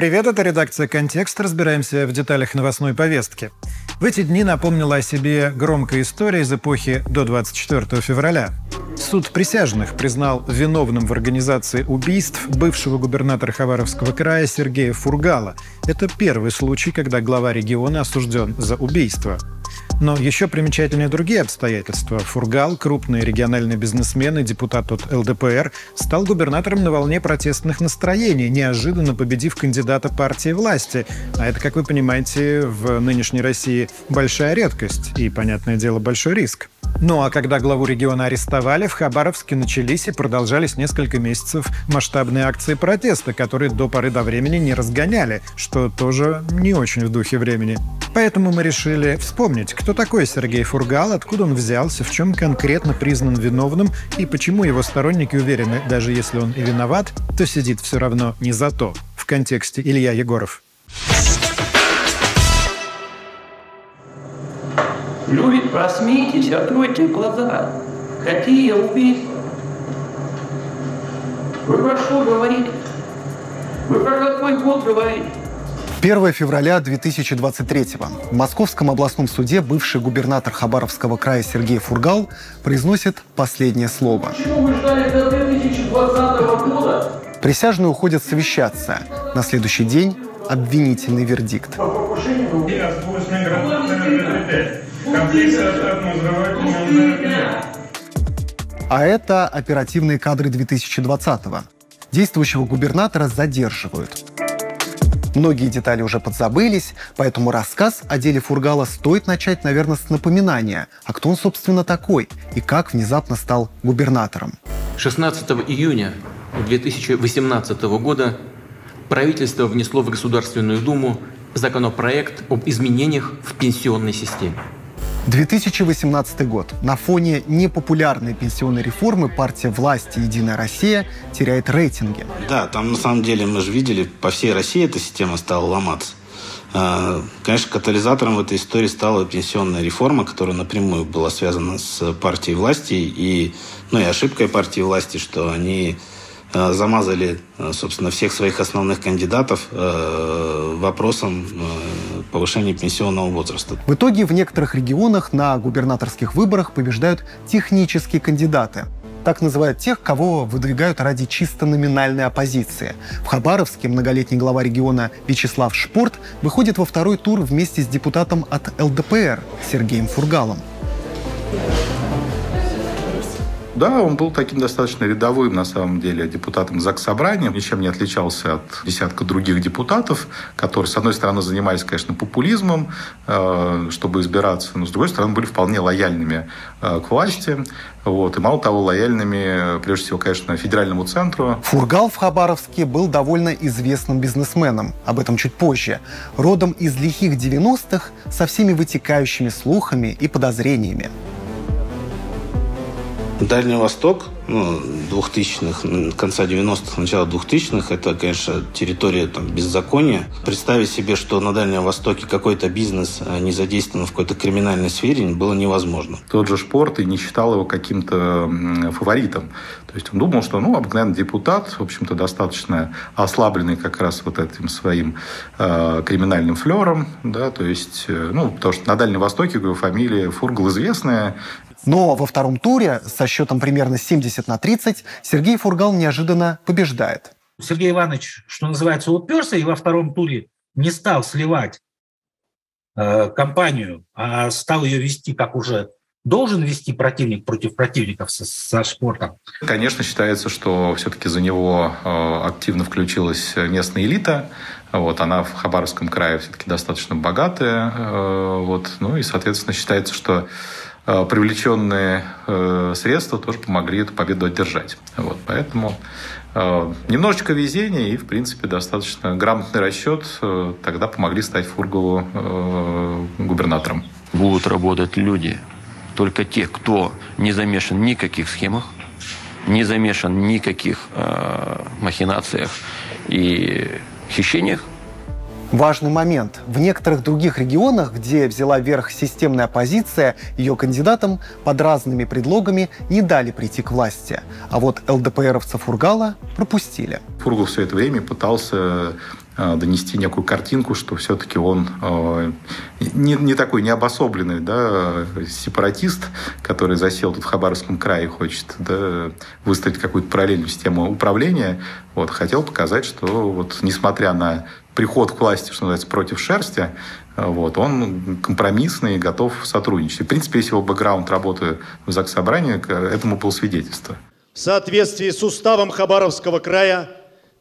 Привет, это редакция «Контекст». Разбираемся в деталях новостной повестки. В эти дни напомнила о себе громкая история из эпохи до 24 февраля. Суд присяжных признал виновным в организации убийств бывшего губернатора Хабаровского края Сергея Фургала. Это первый случай, когда глава региона осужден за убийство. Но еще примечательнее другие обстоятельства. Фургал, крупный региональный бизнесмен и депутат от ЛДПР, стал губернатором на волне протестных настроений, неожиданно победив кандидата партии власти. А это, как вы понимаете, в нынешней России большая редкость и, понятное дело, большой риск. Ну а когда главу региона арестовали, в Хабаровске начались и продолжались несколько месяцев масштабные акции протеста, которые до поры до времени не разгоняли, что тоже не очень в духе времени. Поэтому мы решили вспомнить, кто такой Сергей Фургал, откуда он взялся, в чем конкретно признан виновным и почему его сторонники уверены, даже если он и виноват, то сидит все равно не за то. В контексте Илья Егоров. Люди, просмейтесь, откройте глаза. Какие убийства? Вы про что говорите? Вы про какой год говорите? 1 февраля 2023 в Московском областном суде бывший губернатор Хабаровского края Сергей Фургал произносит последнее слово. Почему вы ждали до 2020 года? Присяжные уходят совещаться. На следующий день обвинительный вердикт. А это оперативные кадры 2020-го. Действующего губернатора задерживают. Многие детали уже подзабылись, поэтому рассказ о деле Фургала стоит начать, наверное, с напоминания, а кто он, собственно, такой и как внезапно стал губернатором. 16 июня 2018 года правительство внесло в Государственную Думу законопроект об изменениях в пенсионной системе. 2018 год. На фоне непопулярной пенсионной реформы партия власти «Единая Россия» теряет рейтинги. Да, там на самом деле мы же видели, по всей России эта система стала ломаться. А, Конечно, катализатором в этой истории стала пенсионная реформа, которая напрямую была связана с партией власти и, ну, и ошибкой партии власти, что они замазали, э, собственно, всех своих основных кандидатов э, вопросом э, повышения пенсионного возраста. В итоге в некоторых регионах на губернаторских выборах побеждают технические кандидаты. Так называют тех, кого выдвигают ради чисто номинальной оппозиции. В Хабаровске многолетний глава региона Вячеслав Шпорт выходит во второй тур вместе с депутатом от ЛДПР Сергеем Фургалом. Да, он был таким достаточно рядовым, на самом деле, депутатом ЗАГС Собрания. Ничем не отличался от десятка других депутатов, которые, с одной стороны, занимались, конечно, популизмом, э, чтобы избираться, но, с другой стороны, были вполне лояльными э, к власти. Вот. И, мало того, лояльными, прежде всего, конечно, федеральному центру. Фургал в Хабаровске был довольно известным бизнесменом. Об этом чуть позже. Родом из лихих 90-х со всеми вытекающими слухами и подозрениями. Дальний Восток, ну, 2000-х, конца 90-х, начала 2000-х, это, конечно, территория там, беззакония. Представить себе, что на Дальнем Востоке какой-то бизнес а, не задействован в какой-то криминальной сфере, было невозможно. Тот же Шпорт и не считал его каким-то фаворитом. То есть он думал, что, ну, обыкновенный депутат, в общем-то, достаточно ослабленный как раз вот этим своим э, криминальным флером, да, то есть, э, ну, потому что на Дальнем Востоке фамилия Фургал известная, Но во втором туре со счетом примерно 70 на 30 Сергей Фургал неожиданно побеждает. Сергей Иванович, что называется, уперся и во втором туре не стал сливать э, кампанию, а стал ее вести, как уже должен вести противник против противников со, со спортом. Конечно, считается, что все-таки за него э, активно включилась местная элита. Вот, она в Хабаровском крае все-таки достаточно богатая. э, вот, ну и, соответственно, считается, что привлеченные э, средства тоже помогли эту победу одержать. Вот, поэтому э, немножечко везения и, в принципе, достаточно грамотный расчет э, тогда помогли стать Фургову э, губернатором. будут работать люди, только те, кто не замешан в каких схемах, не замешан в каких э, махинациях и хищениях, Важный момент. В некоторых других регионах, где взяла верх системная оппозиция, ее кандидатам под разными предлогами не дали прийти к власти. А вот ЛДПРовца Фургала пропустили. Фургал все это время пытался донести некую картинку, что все-таки он не, не такой необособленный да, сепаратист, который засел тут в Хабаровском крае и хочет да, выстроить какую-то параллельную систему управления. Вот, хотел показать, что вот, несмотря на приход к власти, что называется, против шерсти, вот, он компромиссный и готов сотрудничать. В принципе, если его бэкграунд работы в ЗАГС Собрании, этому был свидетельство. В соответствии с уставом Хабаровского края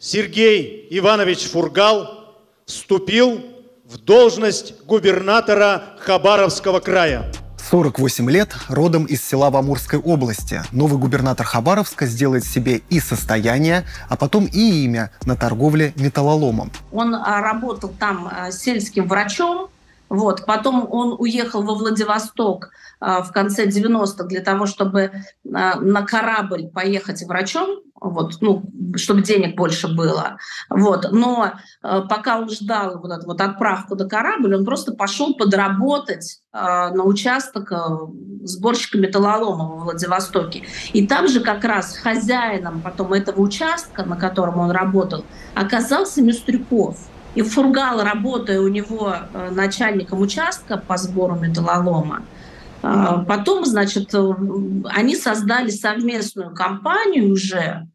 Сергей Иванович Фургал вступил в должность губернатора Хабаровского края. 48 лет, родом из села в Амурской области. Новый губернатор Хабаровска сделает себе и состояние, а потом и имя на торговле металлоломом. Он а, работал там а, сельским врачом, вот. Потом он уехал во Владивосток а, в конце 90-х для того, чтобы на корабль поехать врачом, вот, ну, чтобы денег больше было. Вот. Но а, пока он ждал вот эту вот отправку на корабль, он просто пошел подработать а, на участок а, сборщика металлолома во Владивостоке. И там же как раз хозяином потом этого участка, на котором он работал, оказался Мистрюков. И Фургал, работая у него э, начальником участка по сбору металлолома, э, потом, значит, э, они создали совместную компанию уже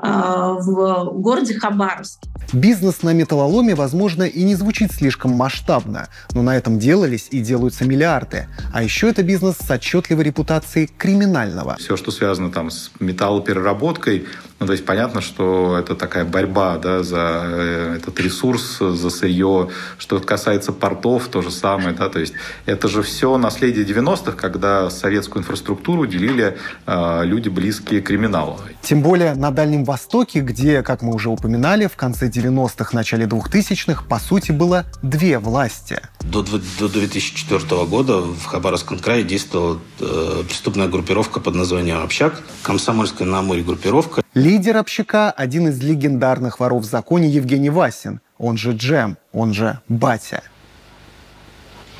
в городе Хабаровске. Бизнес на металлоломе, возможно, и не звучит слишком масштабно, но на этом делались и делаются миллиарды. А еще это бизнес с отчетливой репутацией криминального. Все, что связано там с металлопереработкой, ну, то есть понятно, что это такая борьба да, за э, этот ресурс, за сырье. Что касается портов, то же самое. Да, то есть это же все наследие 90-х, когда советскую инфраструктуру делили э, люди, близкие к криминалу. Тем более на Дальнем Востоке, где, как мы уже упоминали, в конце 90-х, начале 2000-х, по сути, было две власти. До, до 2004 года в Хабаровском крае действовала э, преступная группировка под названием «Общак», комсомольская на Амуре группировка. Лидер общака – один из легендарных воров в законе Евгений Васин, он же Джем, он же Батя.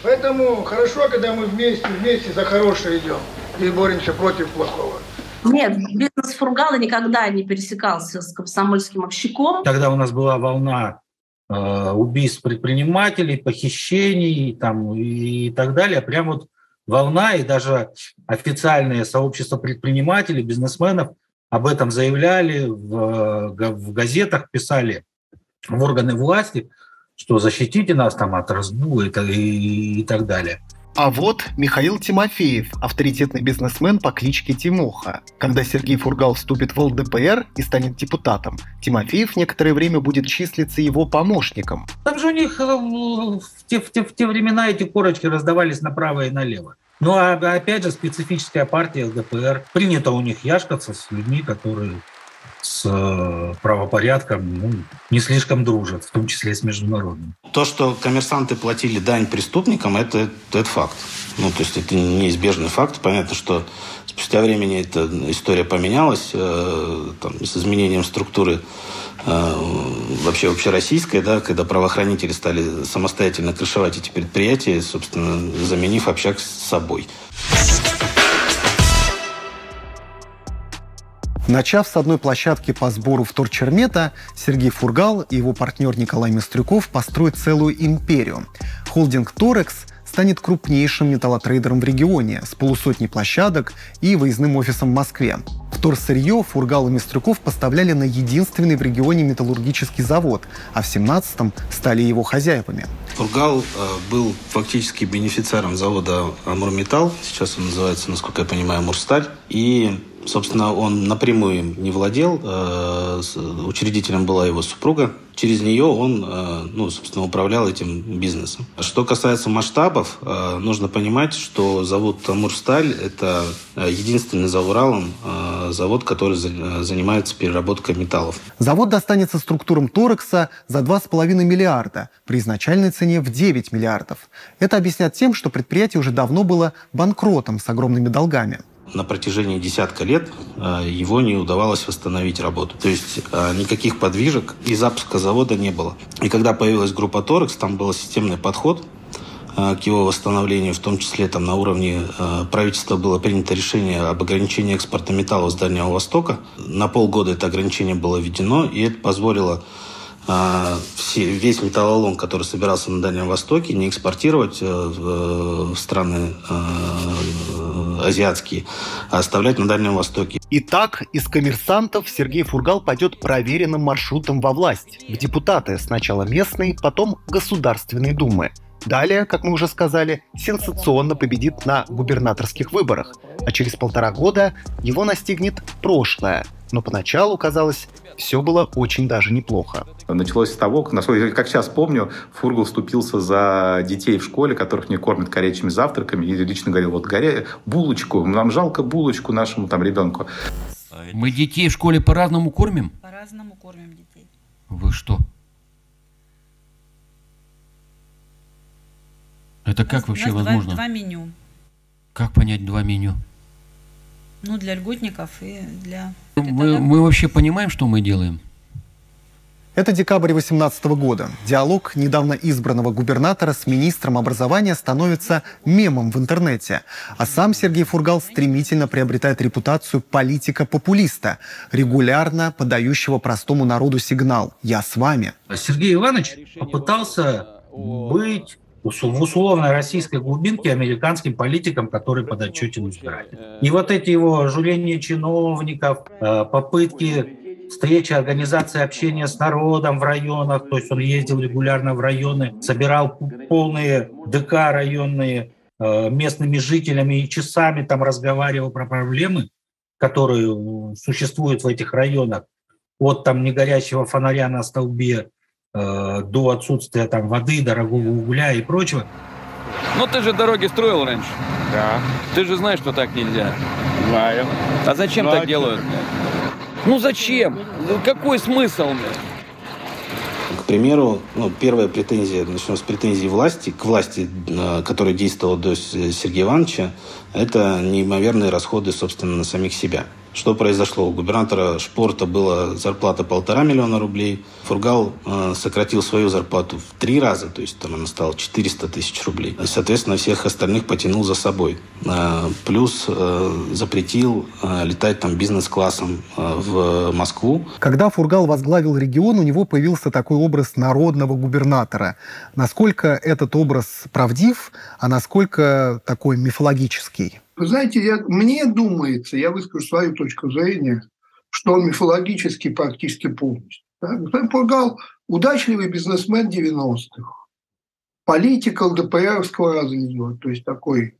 Поэтому хорошо, когда мы вместе, вместе за хорошее идем и боремся против плохого. Нет, бизнес Фургала никогда не пересекался с комсомольским общаком. Когда у нас была волна э, убийств предпринимателей, похищений там, и так далее, прям вот волна, и даже официальное сообщество предпринимателей, бизнесменов об этом заявляли, в, в газетах писали в органы власти, что защитите нас там от разбула и, и, и так далее. А вот Михаил Тимофеев, авторитетный бизнесмен по кличке Тимоха. Когда Сергей Фургал вступит в ЛДПР и станет депутатом, Тимофеев некоторое время будет числиться его помощником. Там же у них э, в те, в те, в те времена эти корочки раздавались направо и налево. Ну, а опять же, специфическая партия ЛДПР. Принято у них яшкаться с людьми, которые с э, правопорядком ну, не слишком дружат, в том числе и с международным. То, что коммерсанты платили дань преступникам, это, это факт. Ну, то есть это неизбежный факт. Понятно, что спустя времени эта история поменялась э, там, с изменением структуры э, вообще общероссийской, да, когда правоохранители стали самостоятельно крышевать эти предприятия, собственно, заменив общак с собой. Начав с одной площадки по сбору вторчермета, Сергей Фургал и его партнер Николай Мистрюков построят целую империю. Холдинг «Торекс» станет крупнейшим металлотрейдером в регионе с полусотней площадок и выездным офисом в Москве. Вторсырье Фургал и Мистрюков поставляли на единственный в регионе металлургический завод, а в 17-м стали его хозяевами. Фургал э, был фактически бенефициаром завода «Амурметалл», сейчас он называется, насколько я понимаю, «Амурсталь», и Собственно, он напрямую не владел, э, учредителем была его супруга. Через нее он, э, ну, собственно, управлял этим бизнесом. Что касается масштабов, э, нужно понимать, что завод «Амурсталь» – это единственный за Уралом завод, который занимается переработкой металлов. Завод достанется структурам Торекса за 2,5 миллиарда при изначальной цене в 9 миллиардов. Это объяснят тем, что предприятие уже давно было банкротом с огромными долгами на протяжении десятка лет э, его не удавалось восстановить работу. То есть э, никаких подвижек и запуска завода не было. И когда появилась группа Торекс, там был системный подход э, к его восстановлению, в том числе там на уровне правительства было принято решение об ограничении экспорта металлов с Дальнего Востока. На полгода это ограничение было введено, и это позволило все, весь металлолом, который собирался на Дальнем Востоке, не экспортировать в страны азиатские, а оставлять на Дальнем Востоке. Итак, из коммерсантов Сергей Фургал пойдет проверенным маршрутом во власть, в депутаты сначала местной, потом Государственной Думы. Далее, как мы уже сказали, сенсационно победит на губернаторских выборах, а через полтора года его настигнет прошлое. Но поначалу казалось, все было очень даже неплохо. Началось с того, насколько, как сейчас помню, Фургал вступился за детей в школе, которых не кормят горячими завтраками, и лично говорил, вот горя... булочку, нам жалко булочку нашему там ребенку. Мы детей в школе по-разному кормим? По-разному кормим детей. Вы что? Это как вообще возможно? Два, два меню. Как понять два меню? Ну, для льготников и для... Мы, мы вообще понимаем, что мы делаем? Это декабрь 2018 года. Диалог недавно избранного губернатора с министром образования становится мемом в интернете. А сам Сергей Фургал стремительно приобретает репутацию политика-популиста, регулярно подающего простому народу сигнал «Я с вами». Сергей Иванович попытался быть в условной российской глубинке американским политикам, который подотчетен избирателям. И вот эти его жуления чиновников, э, попытки встречи, организации общения с народом в районах, то есть он ездил регулярно в районы, собирал полные ДК районные э, местными жителями и часами там разговаривал про проблемы, которые существуют в этих районах, от там негорящего фонаря на столбе Э, до отсутствия там воды, дорогого угля и прочего. Но ты же дороги строил раньше. Да. Ты же знаешь, что так нельзя. Знаю. А зачем Знаю. так делают? Ну зачем? Какой смысл? К примеру, ну, первая претензия, начнем с претензий власти, к власти, э, которая действовала до Сергея Ивановича, это неимоверные расходы, собственно, на самих себя. Что произошло? У губернатора Шпорта была зарплата полтора миллиона рублей. Фургал э, сократил свою зарплату в три раза, то есть там она стала 400 тысяч рублей. Соответственно, всех остальных потянул за собой. Э, плюс э, запретил э, летать там бизнес-классом э, в Москву. Когда Фургал возглавил регион, у него появился такой образ народного губернатора. Насколько этот образ правдив, а насколько такой мифологический? Вы знаете, я, мне думается, я выскажу свою точку зрения, что он мифологически практически полностью. Да? Господин Пургал – удачливый бизнесмен 90-х, политик ЛДПРовского разреза, то есть такой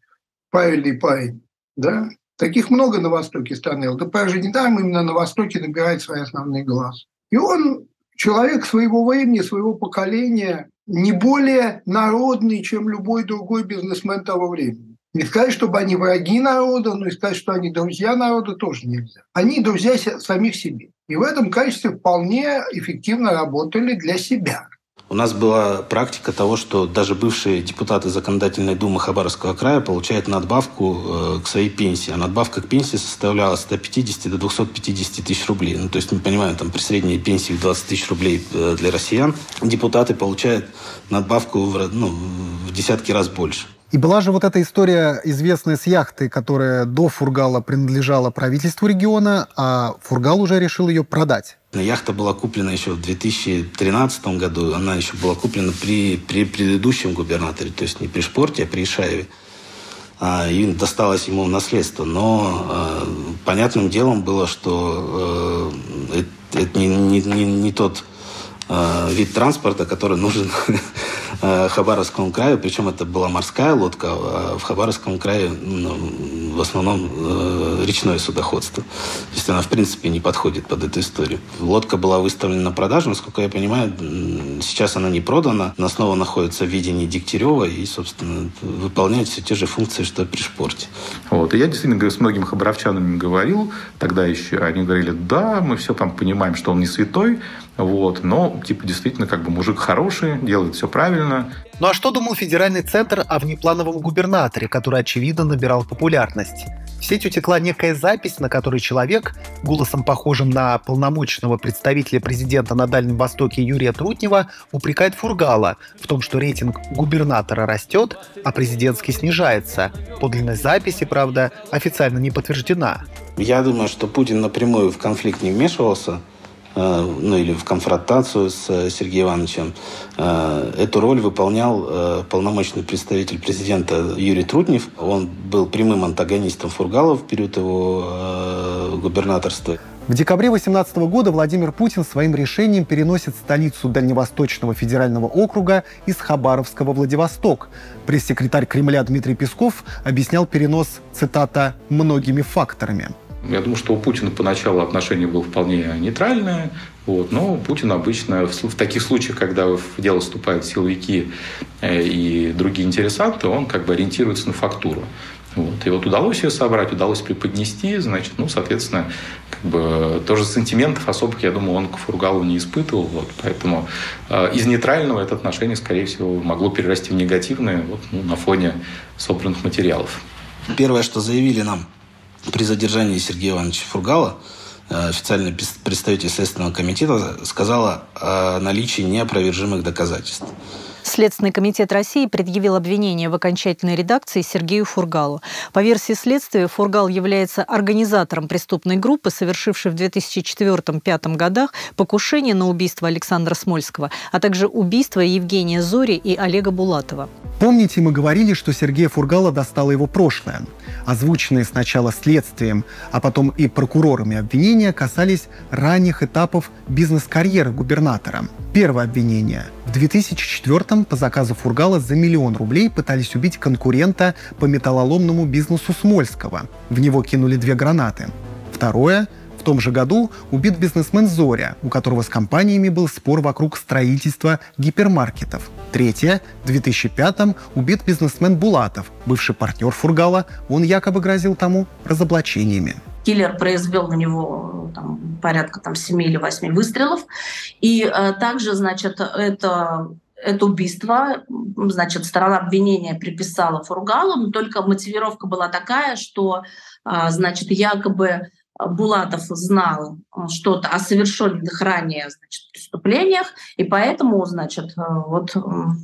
правильный парень. Да? Таких много на востоке страны. ЛДПР же недаром именно на востоке набирает свои основные голоса. И он человек своего времени, своего поколения, не более народный, чем любой другой бизнесмен того времени. Не сказать, чтобы они враги народа, но и сказать, что они друзья народа, тоже нельзя. Они друзья самих себе. И в этом качестве вполне эффективно работали для себя. У нас была практика того, что даже бывшие депутаты Законодательной Думы Хабаровского края получают надбавку э, к своей пенсии. А надбавка к пенсии составляла от 150 до 250 тысяч рублей. Ну, то есть мы понимаем, там при средней пенсии в 20 тысяч рублей э, для россиян депутаты получают надбавку в, ну, в десятки раз больше. И была же вот эта история известная с яхтой, которая до Фургала принадлежала правительству региона, а Фургал уже решил ее продать. Яхта была куплена еще в 2013 году. Она еще была куплена при, при предыдущем губернаторе, то есть не при Шпорте, а при Ишаеве. А, и досталось ему в наследство. Но э, понятным делом было, что э, это, это не, не, не, не тот э, вид транспорта, который нужен Э, Хабаровскому краю, причем это была морская лодка, а в Хабаровском крае ну, в основном э, речное судоходство. То есть она, в принципе, не подходит под эту историю. Лодка была выставлена на продажу, насколько я понимаю, сейчас она не продана, она снова находится в видении Дегтярева и, собственно, выполняет все те же функции, что и при шпорте. Вот. И я действительно с многими хабаровчанами говорил, тогда еще они говорили, да, мы все там понимаем, что он не святой, вот, но, типа, действительно, как бы мужик хороший, делает все правильно. Ну а что думал федеральный центр о внеплановом губернаторе, который, очевидно, набирал популярность? В сеть утекла некая запись, на которой человек, голосом похожим на полномочного представителя президента на Дальнем Востоке Юрия Трутнева, упрекает Фургала в том, что рейтинг губернатора растет, а президентский снижается. Подлинность записи, правда, официально не подтверждена. Я думаю, что Путин напрямую в конфликт не вмешивался, ну или в конфронтацию с Сергеем Ивановичем. Эту роль выполнял полномочный представитель президента Юрий Трутнев. Он был прямым антагонистом Фургала в период его губернаторства. В декабре 2018 года Владимир Путин своим решением переносит столицу Дальневосточного федерального округа из Хабаровска во Владивосток. Пресс-секретарь Кремля Дмитрий Песков объяснял перенос, цитата, «многими факторами». Я думаю, что у Путина поначалу отношение было вполне нейтральное, вот, но Путин обычно в, в таких случаях, когда в дело вступают силовики э, и другие интересанты, он как бы ориентируется на фактуру. Вот. И вот удалось ее собрать, удалось преподнести, значит, ну, соответственно, как бы тоже сантиментов особых, я думаю, он к Фургалу не испытывал. Вот. Поэтому э, из нейтрального это отношение, скорее всего, могло перерасти в негативное вот, ну, на фоне собранных материалов. Первое, что заявили нам при задержании Сергея Ивановича Фургала, э, официальный представитель Следственного комитета сказала о наличии неопровержимых доказательств. Следственный комитет России предъявил обвинение в окончательной редакции Сергею Фургалу. По версии следствия, Фургал является организатором преступной группы, совершившей в 2004-2005 годах покушение на убийство Александра Смольского, а также убийство Евгения Зори и Олега Булатова. Помните, мы говорили, что Сергея Фургала достало его прошлое. Озвученные сначала следствием, а потом и прокурорами обвинения касались ранних этапов бизнес-карьеры губернатора. Первое обвинение. В 2004 по заказу Фургала за миллион рублей пытались убить конкурента по металлоломному бизнесу Смольского. В него кинули две гранаты. Второе в том же году убит бизнесмен Зоря, у которого с компаниями был спор вокруг строительства гипермаркетов. Третье. В 2005-м убит бизнесмен Булатов, бывший партнер Фургала. Он якобы грозил тому разоблачениями. Киллер произвел на него там, порядка там, 7 или 8 выстрелов. И э, также, значит, это это убийство, значит, сторона обвинения приписала Фургалу, но только мотивировка была такая, что, а, значит, якобы Булатов знал э, что-то о совершенных ранее значит, преступлениях, и поэтому, значит, э, вот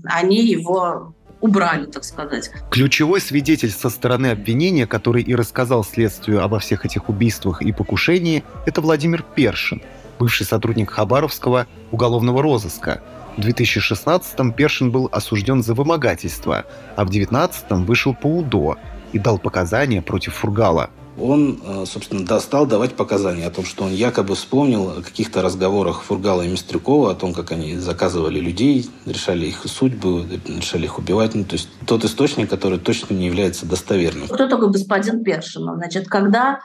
они его убрали, так сказать. Ключевой свидетель со стороны обвинения, который и рассказал следствию обо всех этих убийствах и покушении, это Владимир Першин, бывший сотрудник Хабаровского уголовного розыска. В 2016-м Першин был осужден за вымогательство, а в 2019-м вышел по УДО и дал показания против Фургала – он, э, собственно, стал давать показания о том, что он якобы вспомнил о каких-то разговорах Фургала и Мистрюкова, о том, как они заказывали людей, решали их судьбы, решали их убивать. Ну, то есть тот источник, который точно не является достоверным. Кто такой господин Першин? Значит, когда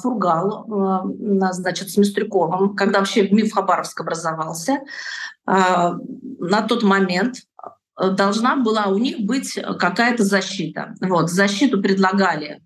Фургал, э, значит, с Мистрюковым, когда вообще миф Хабаровск образовался, на тот момент должна была у них быть какая-то защита. Вот, защиту предлагали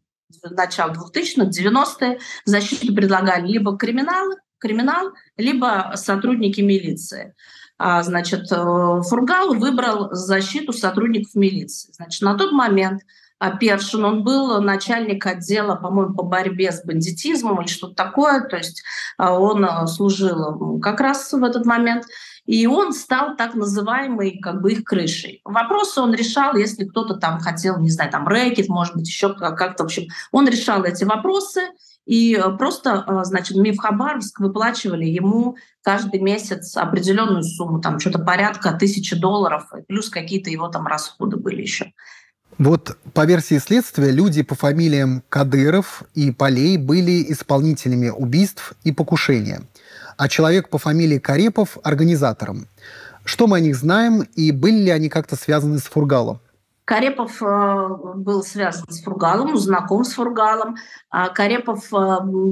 начала 2000-х, 90-е, защиту предлагали либо криминал, криминал, либо сотрудники милиции. А, значит, э, Фургал выбрал защиту сотрудников милиции. Значит, на тот момент а, Першин, он был начальник отдела, по-моему, по борьбе с бандитизмом или что-то такое, то есть а, он э, служил как раз в этот момент и он стал так называемой как бы их крышей. Вопросы он решал, если кто-то там хотел, не знаю, там рэкет, может быть, еще как-то, в общем, он решал эти вопросы, и просто, значит, МИФ Хабаровск выплачивали ему каждый месяц определенную сумму, там что-то порядка тысячи долларов, плюс какие-то его там расходы были еще. Вот по версии следствия люди по фамилиям Кадыров и Полей были исполнителями убийств и покушения а человек по фамилии Карепов – организатором. Что мы о них знаем и были ли они как-то связаны с Фургалом? Карепов э, был связан с Фургалом, знаком с Фургалом. А Карепов э,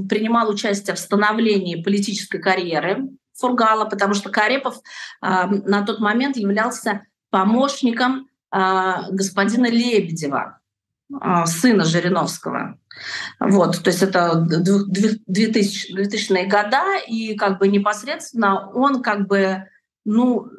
принимал участие в становлении политической карьеры Фургала, потому что Карепов э, на тот момент являлся помощником господина Лебедева, сына Жириновского. Вот, то есть это 2000, 2000-е года, и как бы непосредственно он как бы, ну,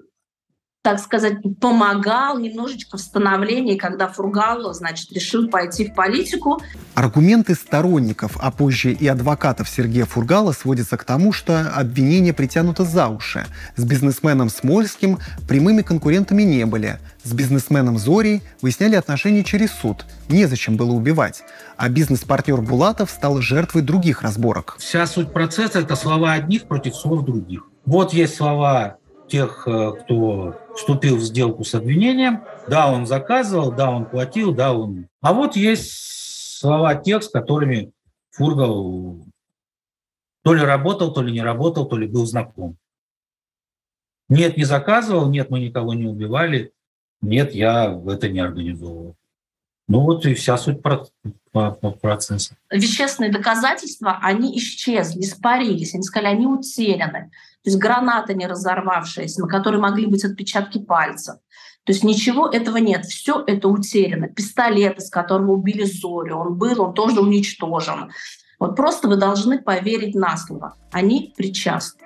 так сказать, помогал немножечко в становлении, когда Фургал, значит, решил пойти в политику. Аргументы сторонников, а позже и адвокатов Сергея Фургала сводятся к тому, что обвинения притянуты за уши. С бизнесменом Смольским прямыми конкурентами не были. С бизнесменом Зорей выясняли отношения через суд. Незачем было убивать. А бизнес-партнер Булатов стал жертвой других разборок. Вся суть процесса – это слова одних против слов других. Вот есть слова тех, э, кто вступил в сделку с обвинением. Да, он заказывал, да, он платил, да, он... А вот есть слова тех, с которыми Фургал то ли работал, то ли не работал, то ли был знаком. Нет, не заказывал, нет, мы никого не убивали, нет, я это не организовывал. Ну вот и вся суть процесса. Вещественные доказательства, они исчезли, испарились, они сказали, они утеряны. То есть граната не разорвавшаяся, на которой могли быть отпечатки пальцев. То есть ничего этого нет, все это утеряно. Пистолет, из которого убили Зорю, он был, он тоже уничтожен. Вот просто вы должны поверить на слово. Они причастны.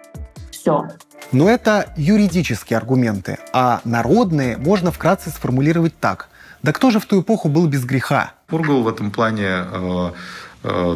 Все. Но это юридические аргументы, а народные можно вкратце сформулировать так. Да кто же в ту эпоху был без греха? Фургал в этом плане э,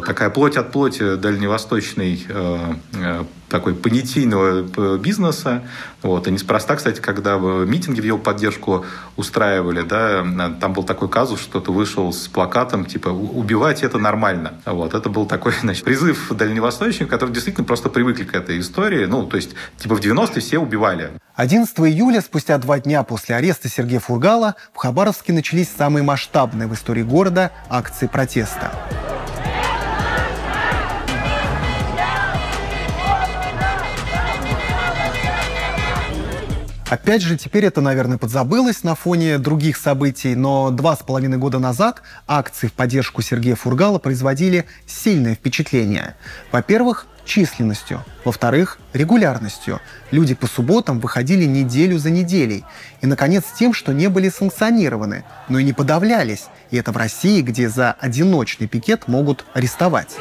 такая плоть от плоти дальневосточной э, э такой понятийного бизнеса. Вот. И неспроста, кстати, когда митинги в его поддержку устраивали, да, там был такой казус, что ты вышел с плакатом, типа, убивать это нормально. Вот. Это был такой, значит, призыв дальневосточников, которые действительно просто привыкли к этой истории. Ну, то есть, типа, в 90-е все убивали. 11 июля, спустя два дня после ареста Сергея Фургала, в Хабаровске начались самые масштабные в истории города акции протеста. Опять же, теперь это, наверное, подзабылось на фоне других событий, но два с половиной года назад акции в поддержку Сергея Фургала производили сильное впечатление. Во-первых, численностью. Во-вторых, регулярностью. Люди по субботам выходили неделю за неделей. И, наконец, тем, что не были санкционированы, но и не подавлялись. И это в России, где за одиночный пикет могут арестовать.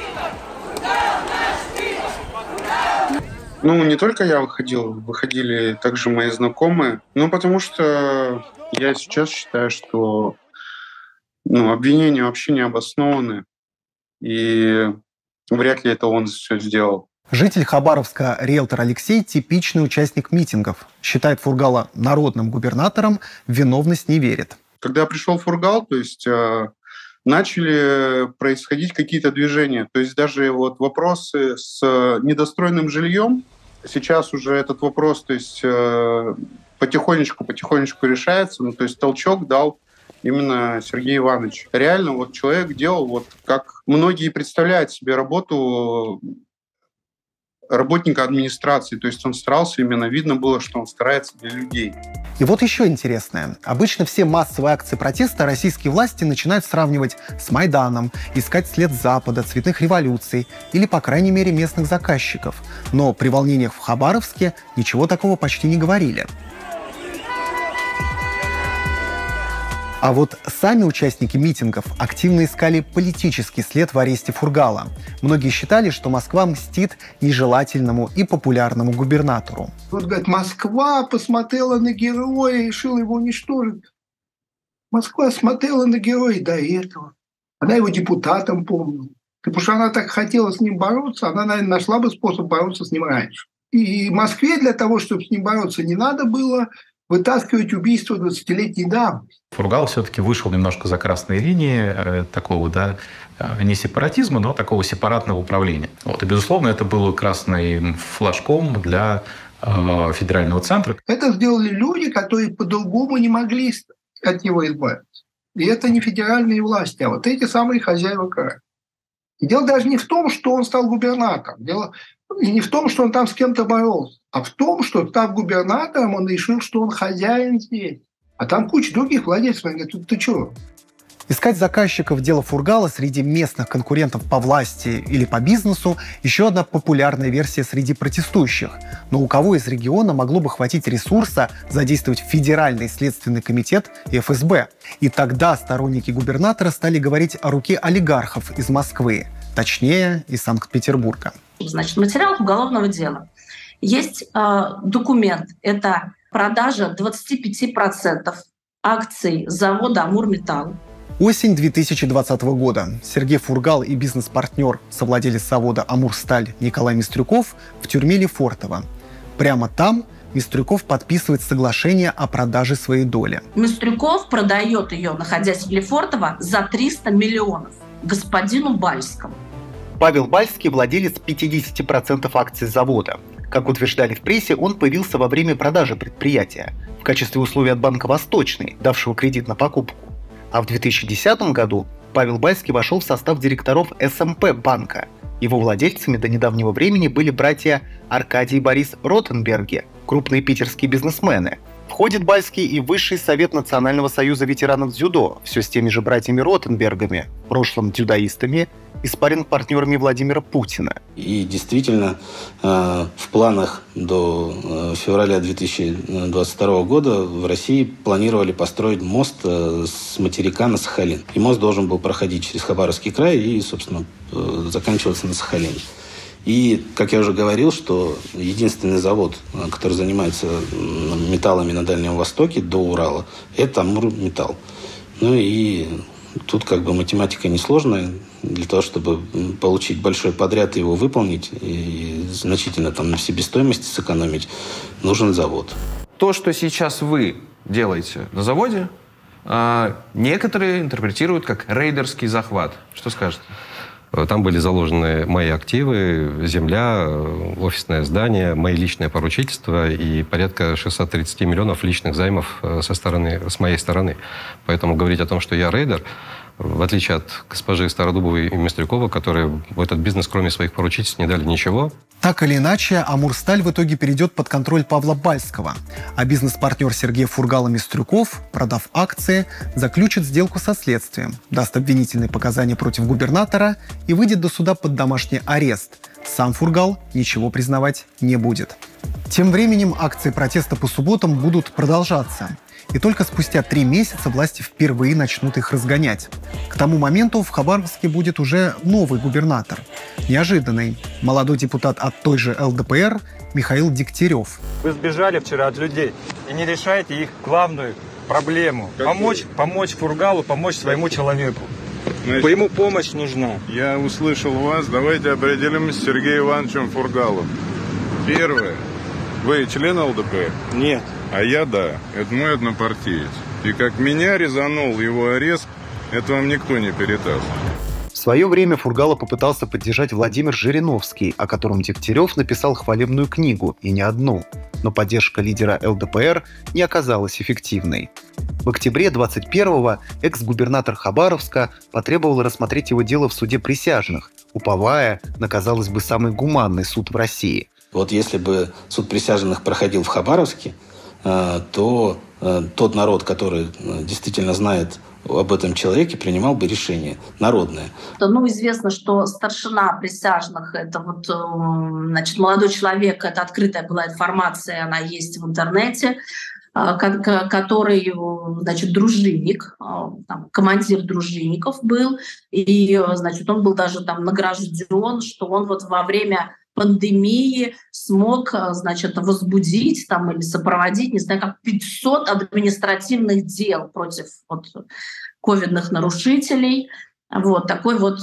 Ну, не только я выходил, выходили также мои знакомые. Ну, потому что я сейчас считаю, что ну, обвинения вообще не обоснованы. И вряд ли это он все сделал. Житель Хабаровска, риэлтор Алексей, типичный участник митингов. Считает Фургала народным губернатором, виновность не верит. Когда пришел Фургал, то есть э, начали происходить какие-то движения. То есть даже вот вопросы с недостроенным жильем, сейчас уже этот вопрос, то есть э, потихонечку-потихонечку решается. Ну, то есть толчок дал именно Сергей Иванович. Реально вот человек делал, вот как многие представляют себе работу работника администрации. То есть он старался, именно видно было, что он старается для людей. И вот еще интересное. Обычно все массовые акции протеста российские власти начинают сравнивать с Майданом, искать след Запада, цветных революций или, по крайней мере, местных заказчиков. Но при волнениях в Хабаровске ничего такого почти не говорили. А вот сами участники митингов активно искали политический след в аресте Фургала. Многие считали, что Москва мстит нежелательному и популярному губернатору. Вот, говорит, Москва посмотрела на героя и решила его уничтожить. Москва смотрела на героя до этого. Она его депутатом помнила. Потому что она так хотела с ним бороться, она, наверное, нашла бы способ бороться с ним раньше. И Москве для того, чтобы с ним бороться, не надо было вытаскивать убийство 20-летней давности. Фургал все-таки вышел немножко за красные линии э, такого, да, э, не сепаратизма, но такого сепаратного управления. Вот. И, безусловно, это было красным флажком для э, федерального центра. Это сделали люди, которые по-другому не могли от него избавиться. И это не федеральные власти, а вот эти самые хозяева края. И дело даже не в том, что он стал губернатором. Дело не в том, что он там с кем-то боролся а в том, что став губернатором, он решил, что он хозяин здесь. А там куча других владельцев. Они говорят, ты что? Искать заказчиков дела Фургала среди местных конкурентов по власти или по бизнесу – еще одна популярная версия среди протестующих. Но у кого из региона могло бы хватить ресурса задействовать Федеральный следственный комитет и ФСБ? И тогда сторонники губернатора стали говорить о руке олигархов из Москвы, точнее, из Санкт-Петербурга. Значит, материал уголовного дела – есть э, документ, это продажа 25% акций завода «Амурметалл». Осень 2020 года. Сергей Фургал и бизнес-партнер, совладелец завода «Амурсталь» Николай Мистрюков в тюрьме Лефортово. Прямо там Мистрюков подписывает соглашение о продаже своей доли. Мистрюков продает ее, находясь в Лефортово, за 300 миллионов господину Бальскому. Павел Бальский – владелец 50% акций завода. Как утверждали в прессе, он появился во время продажи предприятия в качестве условий от Банка Восточный, давшего кредит на покупку. А в 2010 году Павел Бальский вошел в состав директоров СМП банка. Его владельцами до недавнего времени были братья Аркадий и Борис Ротенберги, крупные питерские бизнесмены. Входит Бальский и Высший совет Национального союза ветеранов дзюдо, все с теми же братьями Ротенбергами, в прошлом дзюдоистами и спарринг-партнерами Владимира Путина. И действительно, э, в планах до э, февраля 2022 года в России планировали построить мост э, с материка на Сахалин. И мост должен был проходить через Хабаровский край и, собственно, заканчиваться на Сахалине. И, как я уже говорил, что единственный завод, который занимается металлами на Дальнем Востоке до Урала, это Амурметалл. Ну и тут как бы математика несложная для того, чтобы получить большой подряд и его выполнить, и значительно там на себестоимости сэкономить, нужен завод. То, что сейчас вы делаете на заводе, а, некоторые интерпретируют как рейдерский захват. Что скажете? Там были заложены мои активы, земля, офисное здание, мои личные поручительства и порядка 630 миллионов личных займов э, со стороны, с моей стороны. Поэтому говорить о том, что я рейдер, в отличие от госпожи Стародубовой и Мистрюкова, которые в этот бизнес, кроме своих поручительств, не дали ничего. Так или иначе, Амурсталь в итоге перейдет под контроль Павла Бальского, а бизнес-партнер Сергей Фургала Мистрюков, продав акции, заключит сделку со следствием, даст обвинительные показания против губернатора и выйдет до суда под домашний арест. Сам Фургал ничего признавать не будет. Тем временем акции протеста по субботам будут продолжаться. И только спустя три месяца власти впервые начнут их разгонять. К тому моменту в Хабаровске будет уже новый губернатор. Неожиданный. Молодой депутат от той же ЛДПР Михаил Дегтярев. Вы сбежали вчера от людей и не решаете их главную проблему. Помочь, помочь Фургалу, помочь своему человеку. Значит, Ему помощь нужна. Я услышал вас. Давайте определимся с Сергеем Ивановичем Фургалом. Первое. Вы член ЛДПР? Нет. А я да. Это мой однопартиец. И как меня резанул его арест, это вам никто не передаст. В свое время Фургала попытался поддержать Владимир Жириновский, о котором Дегтярев написал хвалебную книгу, и не одну. Но поддержка лидера ЛДПР не оказалась эффективной. В октябре 21-го экс-губернатор Хабаровска потребовал рассмотреть его дело в суде присяжных, уповая на, казалось бы, самый гуманный суд в России – вот если бы суд присяжных проходил в Хабаровске, то э, тот народ, который э, действительно знает об этом человеке, принимал бы решение народное. Ну, известно, что старшина присяжных – это вот, значит, молодой человек, это открытая была информация, она есть в интернете, который, значит, дружинник, там, командир дружинников был, и, значит, он был даже там награжден, что он вот во время пандемии смог, э, значит, возбудить там или сопроводить, не знаю, как 500 административных дел против вот, ковидных нарушителей. Вот такой вот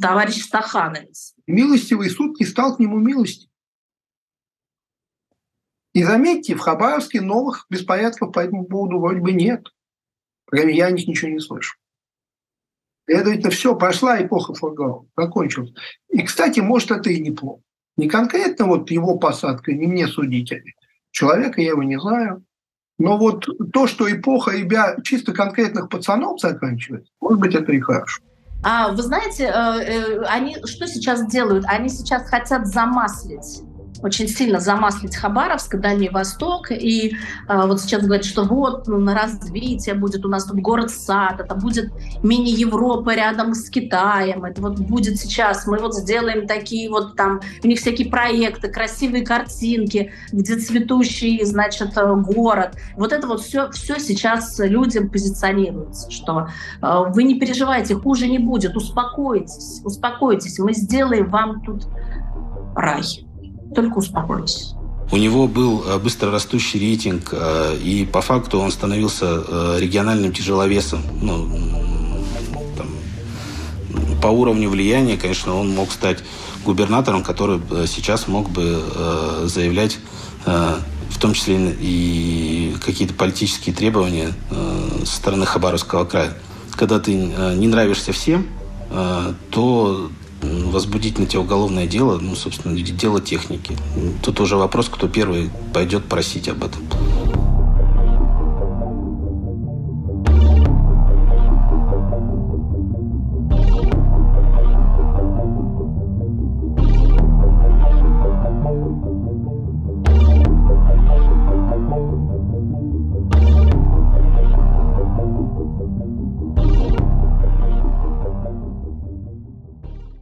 товарищ Стахановец. Милостивый суд не стал к нему милости. И заметьте, в Хабаровске новых беспорядков по этому поводу вроде бы нет. Я о ничего не слышу. Следовательно, все, пошла эпоха Фургала, закончилась. И, кстати, может, это и неплохо. Не конкретно вот его посадка, не мне судить. Человека я его не знаю. Но вот то, что эпоха ребят чисто конкретных пацанов заканчивается, может быть, это и хорошо. А вы знаете, э, э, они что сейчас делают? Они сейчас хотят замаслить очень сильно замаслить Хабаровск, Дальний Восток. И э, вот сейчас говорят, что вот ну, на развитие будет у нас тут город-сад, это будет мини-Европа рядом с Китаем, это вот будет сейчас, мы вот сделаем такие вот там, у них всякие проекты, красивые картинки, где цветущий, значит, э, город. Вот это вот все, все сейчас людям позиционируется, что э, вы не переживайте, хуже не будет, успокойтесь, успокойтесь, мы сделаем вам тут рай. Только успокойтесь. У него был быстро растущий рейтинг, и по факту он становился региональным тяжеловесом. Ну, там, по уровню влияния, конечно, он мог стать губернатором, который сейчас мог бы заявлять в том числе и какие-то политические требования со стороны Хабаровского края. Когда ты не нравишься всем, то возбудить на тебя уголовное дело, ну, собственно, дело техники. Тут уже вопрос, кто первый пойдет просить об этом.